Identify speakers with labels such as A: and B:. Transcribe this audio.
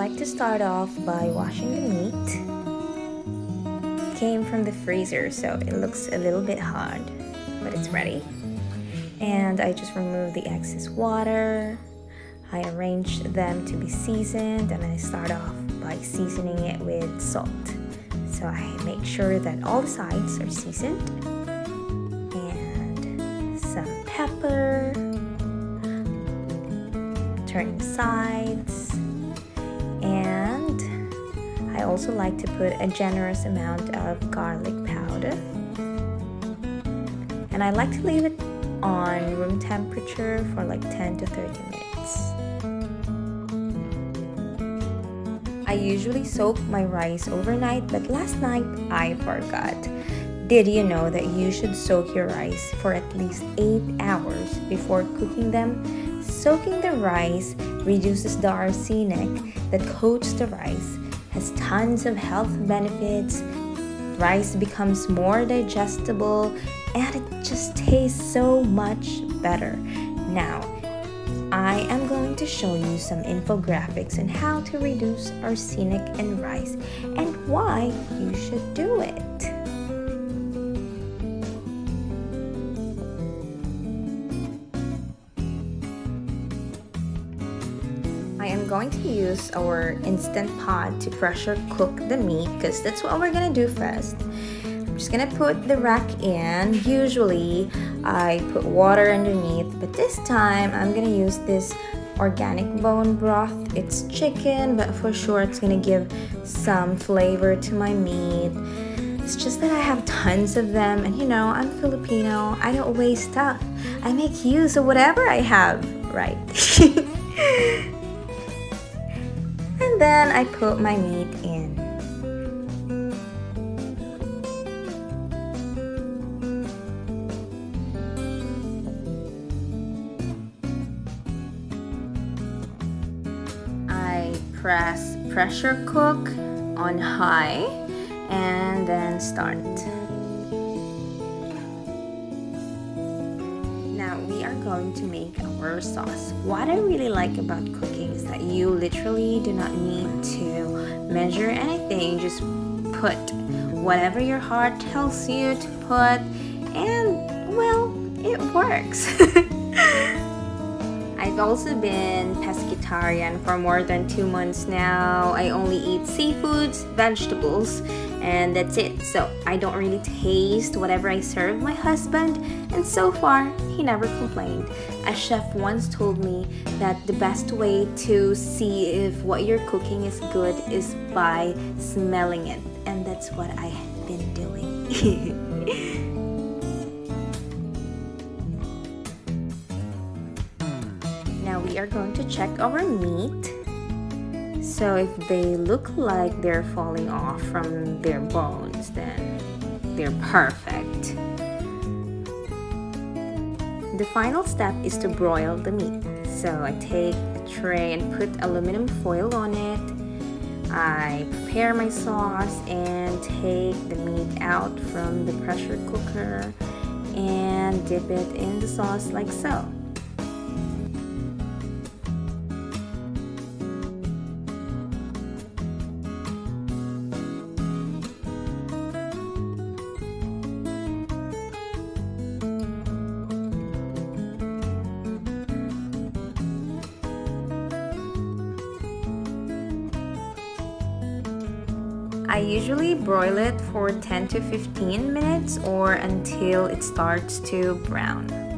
A: like to start off by washing the meat. Came from the freezer, so it looks a little bit hard, but it's ready. And I just remove the excess water. I arrange them to be seasoned and I start off by seasoning it with salt. So I make sure that all the sides are seasoned and some pepper, turning sides, I also like to put a generous amount of garlic powder. And I like to leave it on room temperature for like 10 to 30 minutes. I usually soak my rice overnight, but last night I forgot. Did you know that you should soak your rice for at least 8 hours before cooking them? Soaking the rice reduces the arsenic that coats the rice, has tons of health benefits. Rice becomes more digestible and it just tastes so much better. Now, I am going to show you some infographics on how to reduce arsenic in rice and why you should do it. Going to use our Instant Pot to pressure cook the meat because that's what we're gonna do first. I'm just gonna put the rack in. Usually I put water underneath, but this time I'm gonna use this organic bone broth. It's chicken, but for sure it's gonna give some flavor to my meat. It's just that I have tons of them, and you know, I'm Filipino. I don't waste stuff. I make use of whatever I have, right? then I put my meat in. I press pressure cook on high and then start. Going to make our sauce. What I really like about cooking is that you literally do not need to measure anything, just put whatever your heart tells you to put, and well, it works. I've also been pescatarian for more than two months now. I only eat seafoods, vegetables, and that's it. So I don't really taste whatever I serve my husband, and so far, he never complained. A chef once told me that the best way to see if what you're cooking is good is by smelling it, and that's what I have been doing. now we are going to check our meat so if they look like they're falling off from their bones, then they're perfect. The final step is to broil the meat. So I take a tray and put aluminum foil on it. I prepare my sauce and take the meat out from the pressure cooker and dip it in the sauce like so. I usually broil it for 10 to 15 minutes or until it starts to brown.